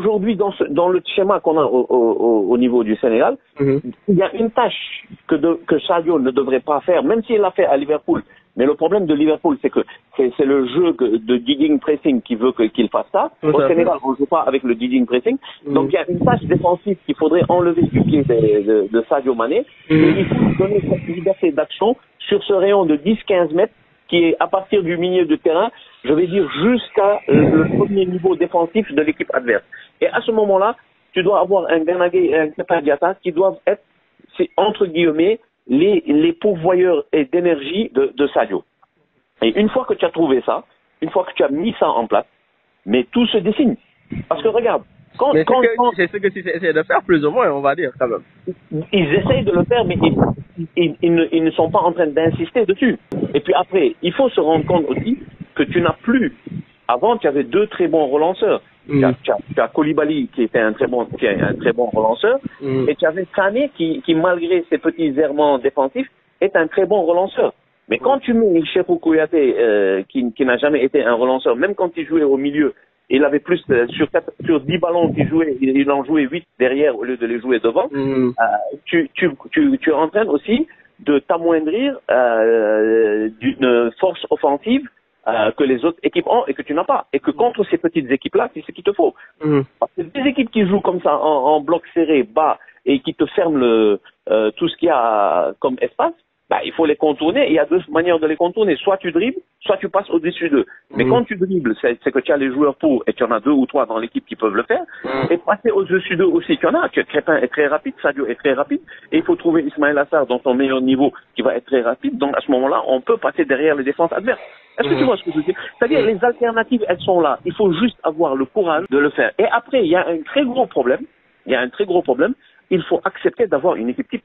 aujourd'hui, dans, ce- dans le schéma qu'on a au, au- au niveau du Sénégal, Mhm. il y a une tâche que, de- que Sadio ne devrait pas faire, même s'il l'a fait à Liverpool. Mais le problème de Liverpool, c'est que c'est le jeu de digging pressing qui veut qu'il fasse ça. Au. Sénégal, on ne joue pas avec le digging pressing. Mhm. Donc il y a une tâche défensive qu'il faudrait enlever du pied de, de- de Sadio Mané. Mhm. Et il faut donner cette liberté d'action sur ce rayon de 10-15 mètres qui est à partir du milieu de terrain, je vais dire jusqu'à euh, le premier niveau défensif de l'équipe adverse. Et à ce moment-là, tu dois avoir un Ganagay et un Kepa qui doivent être, c'est entre guillemets, les, les pourvoyeurs et d'énergie de, de Sadio. Et une fois que tu as trouvé ça, une fois que tu as mis ça en place, mais tout se dessine. Parce que regarde, quand, c'est quand- c'est ce que tu essaies de faire, plus ou moins, on va dire, quand même. ils essayent de le faire, mais ils, ils- ils ne, ils ne sont pas en train d'insister dessus. Et puis après, il faut se rendre compte aussi que tu n'as plus. Avant, tu avais deux très bons relanceurs. Tu, as, Mm. tu as- tu as Koulibaly qui était un très bon, qui est un très bon relanceur, Mm. et tu avais Sané qui, qui, malgré ses petits errements défensifs, est un très bon relanceur. Mais quand tu mets Cheikhou Kouyaté, euh, qui, qui n'a jamais été un relanceur, même quand il jouait au milieu, il avait plus euh, sur, quatre- sur 10 ballons qu'il jouait, il, il en jouait 8 derrière au lieu de les jouer devant Mm. euh, tu, tu, tu, tu es en train aussi de t'amoindrir euh, d'une force offensive euh, que les autres équipes ont et que tu n'as pas. Et que contre ces petites équipes-là, c'est ce qu'il te faut. Mm. Parce que des équipes qui jouent comme ça en, en bloc serré, bas, et qui te ferment le, euh, tout ce qu'il y a comme espace, bah, il faut les contourner. Il y a deux manières de les contourner. Soit tu dribbles, soit tu passes au-dessus d'eux. Mais Mhm. quand tu dribbles, c'est c'est que tu as les joueurs pour, et tu en as deux ou trois dans l'équipe qui peuvent le faire. Et passer au-dessus d'eux aussi, tu en as. Tu Crépin est très rapide, Sadio est très rapide. Et il faut trouver Ismaël Assar dans son meilleur niveau qui va être très rapide. Donc à ce moment-là, on peut passer derrière les défenses adverses. Est-ce que tu Mhm. vois ce que je veux dire? C'est-à-dire les alternatives, elles sont là. Il faut juste avoir le courage de le faire. Et après, il y a un très gros problème. Il y a un très gros problème. Il faut accepter d'avoir une équipe type.